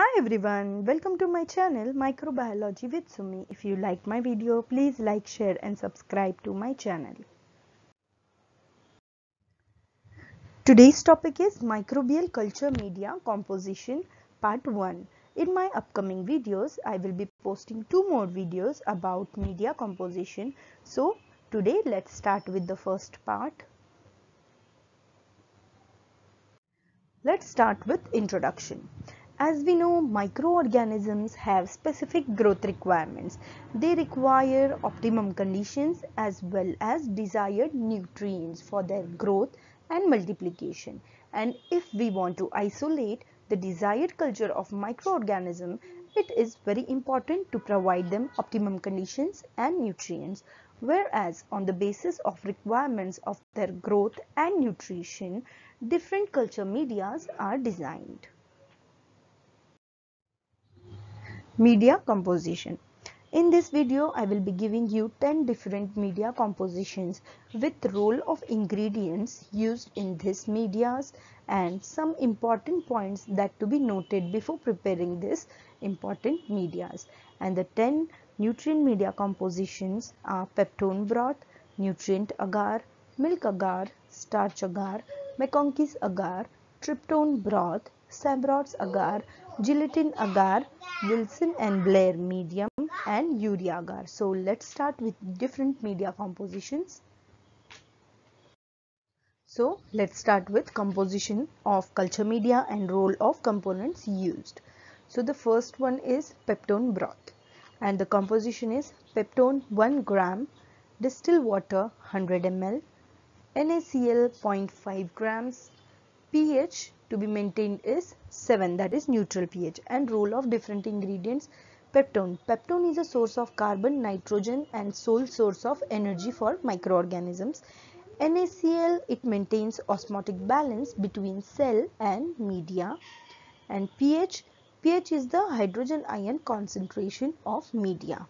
Hi everyone, welcome to my channel Microbiology with Sumi. If you like my video, please like, share and subscribe to my channel. Today's topic is microbial culture media composition part 1. In my upcoming videos, I will be posting two more videos about media composition. So today let's start with the first part. Let's start with introduction. As we know, microorganisms have specific growth requirements. They require optimum conditions as well as desired nutrients for their growth and multiplication. And if we want to isolate the desired culture of microorganism, it is very important to provide them optimum conditions and nutrients. Whereas on the basis of requirements of their growth and nutrition, different culture medias are designed. Media composition. In this video, I will be giving you 10 different media compositions with role of ingredients used in these medias and some important points that to be noted before preparing this important medias. And the 10 nutrient media compositions are peptone broth, nutrient agar, milk agar, starch agar, MacConkey's agar, tryptone broth, Sabouraud's agar, gelatin agar, Wilson and Blair medium and urea agar. So let's start with different media compositions. So let's start with composition of culture media and role of components used. So the first one is peptone broth and the composition is peptone 1 gram, distilled water 100 ml, NaCl 0.5 grams, pH to be maintained is 7 that is neutral pH and role of different ingredients peptone. Peptone is a source of carbon, nitrogen and sole source of energy for microorganisms. NaCl it maintains osmotic balance between cell and media and pH pH is the hydrogen ion concentration of media.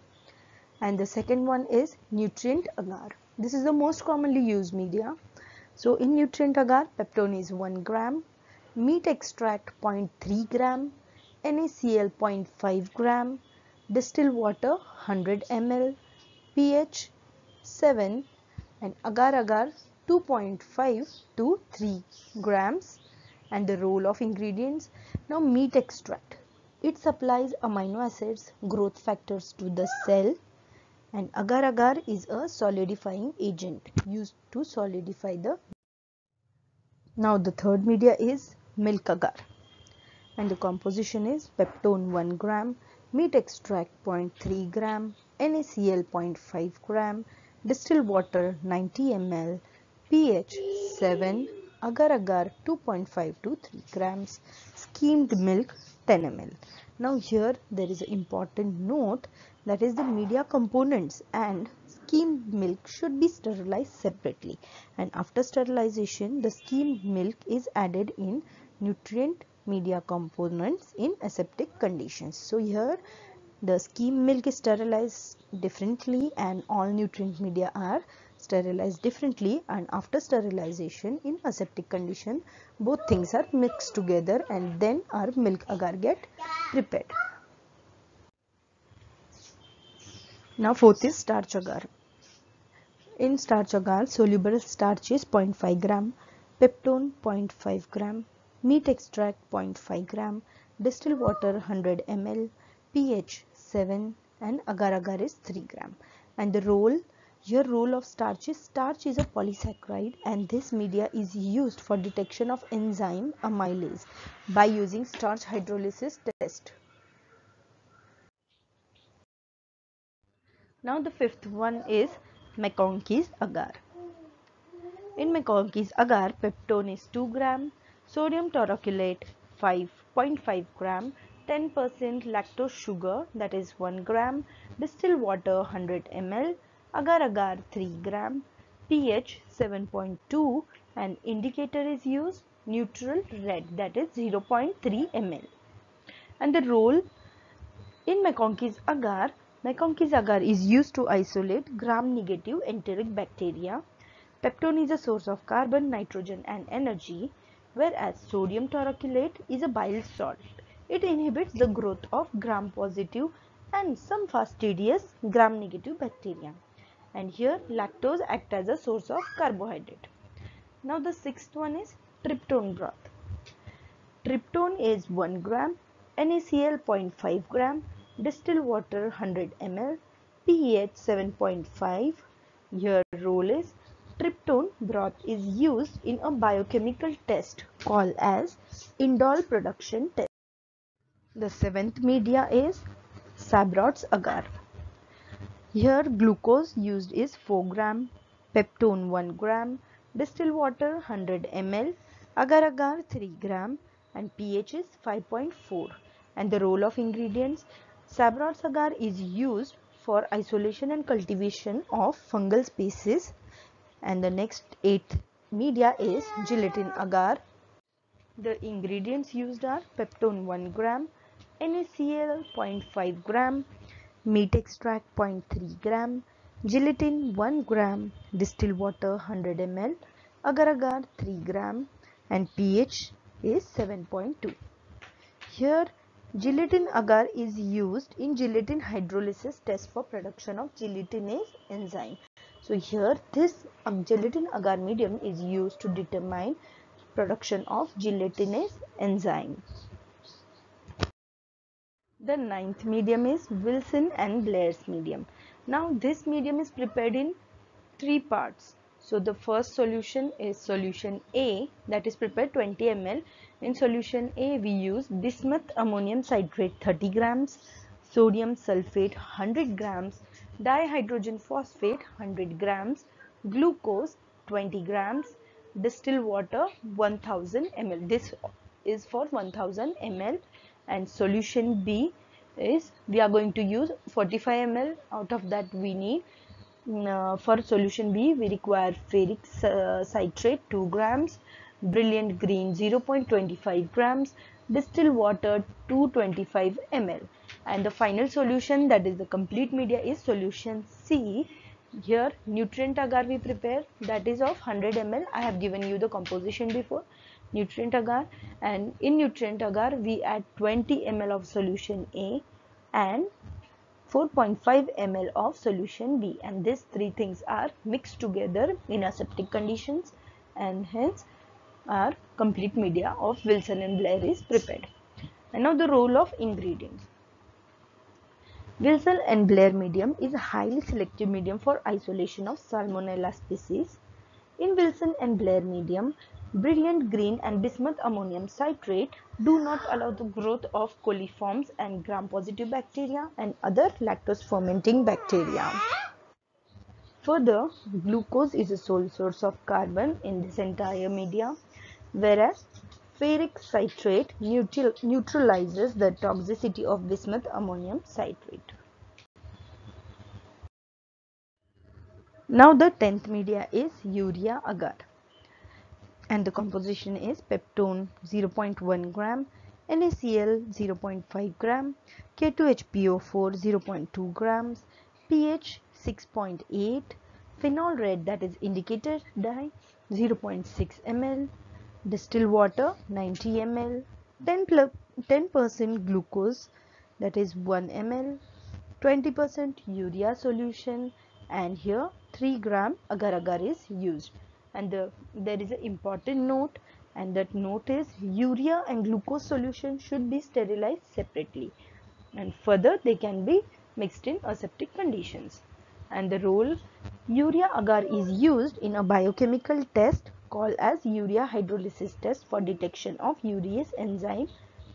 And the second one is nutrient agar. This is the most commonly used media. So in nutrient agar peptone is 1 gram, meat extract 0.3 gram, NaCl 0.5 gram, distilled water 100 ml, pH 7 and agar agar 2.5 to 3 grams and the role of ingredients. Now meat extract. It supplies amino acids, growth factors to the cell and agar agar is a solidifying agent used to solidify the now the third media is milk agar. And the composition is peptone 1 gram meat extract 0.3 gram NaCl 0.5 gram distilled water 90 ml pH 7 agar agar 2.5 to 3 grams skimmed milk 10 ml now here there is an important note that is the media components and skimmed milk should be sterilized separately. And after sterilization the skimmed milk is added in nutrient media components in aseptic conditions. So here the skim milk is sterilized differently and all nutrient media are sterilized differently and after sterilization in aseptic condition both things are mixed together and then our milk agar get prepared. Now fourth is starch agar. In starch agar soluble starch is 0.5 gram, peptone 0.5 gram, meat extract 0.5 gram, distilled water 100 ml, pH 7 and agar agar is 3 gram. And the role, your role of starch is starch is a polysaccharide and this media is used for detection of enzyme amylase by using starch hydrolysis test. Now the fifth one is MacConkey's agar. In MacConkey's agar, peptone is 2 gram, sodium taurocholate 5.5 gram, 10% lactose sugar that is 1 gram, distilled water 100 ml, agar agar 3 gram, pH 7.2 and indicator is used neutral red that is 0.3 ml. And the role in MacConkey's agar, MacConkey's agar is used to isolate gram-negative enteric bacteria. Peptone is a source of carbon, nitrogen and energy whereas sodium taurocholate is a bile salt. It inhibits the growth of gram-positive and some fastidious gram-negative bacteria. And here lactose acts as a source of carbohydrate. Now the sixth one is tryptone broth. Tryptone is 1 gram, NaCl 0.5 gram, distilled water 100 ml, pH 7.5. Here role is tryptone broth is used in a biochemical test called as indole production test. The seventh media is Sabouraud's agar. Here glucose used is 4 gram, peptone 1 gram, distilled water 100 ml, agar agar 3 gram and pH is 5.4 and the role of ingredients Sabouraud's agar is used for isolation and cultivation of fungal species and the next eighth media is gelatin agar. The ingredients used are peptone 1 gram, NaCl 0.5 gram, meat extract 0.3 gram, gelatin 1 gram, distilled water 100 ml, agar agar 3 gram and pH is 7.2. Here gelatin agar is used in gelatin hydrolysis test for production of gelatinase enzyme. So here this gelatin agar medium is used to determine production of gelatinase enzyme. The ninth medium is Wilson and Blair's medium. Now this medium is prepared in three parts. So the first solution is solution A that is prepared 20 ml. In solution A we use bismuth ammonium citrate 30 grams, sodium sulfate 100 grams, dihydrogen phosphate 100 grams, glucose 20 grams, distilled water 1000 ml. This is for 1000 ml and solution B is we are going to use 45 ml out of that we need mm, uh, for solution B we require ferric uh, citrate 2 grams. Brilliant green 0.25 grams. Distilled water 225 ml and the final solution that is the complete media is solution C. Here nutrient agar we prepare that is of 100 ml I have given you the composition before. Nutrient agar. And in nutrient agar we add 20 ml of solution A and 4.5 ml of solution B. And these three things are mixed together in aseptic conditions and hence our complete media of Wilson and Blair is prepared. And now the role of ingredients. Wilson and Blair medium is a highly selective medium for isolation of Salmonella species. In Wilson and Blair medium, brilliant green and bismuth ammonium citrate do not allow the growth of coliforms and gram-positive bacteria and other lactose fermenting bacteria. Further, glucose is a sole source of carbon in this entire media, whereas ferric citrate neutral, neutralizes the toxicity of bismuth ammonium citrate. Now the 10th media is urea agar and the composition is peptone 0.1 gram, NaCl 0.5 gram, K2HPO4 0.2 grams, pH 6.8, phenol red that is indicator dye 0.6 ml, distilled water 90 ml, 10% glucose that is 1 ml, 20% urea solution and here 3 gram agar agar is used. And the, there is an important note and that note is urea and glucose solution should be sterilized separately. And further they can be mixed in aseptic conditions. And the role urea agar is used in a biochemical test called as urea hydrolysis test for detection of urease enzyme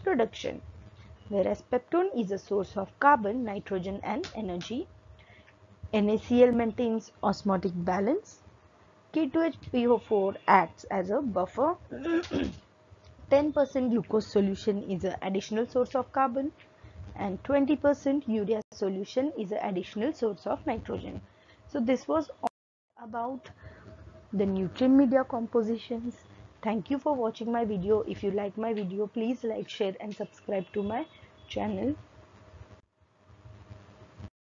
production whereas peptone is a source of carbon nitrogen and energy. NaCl maintains osmotic balance. K2HPO4 acts as a buffer. 10% glucose solution is an additional source of carbon and 20% urea solution is an additional source of nitrogen. So this was about the nutrient media compositions. Thank you for watching my video. If you like my video, please like, share and subscribe to my channel.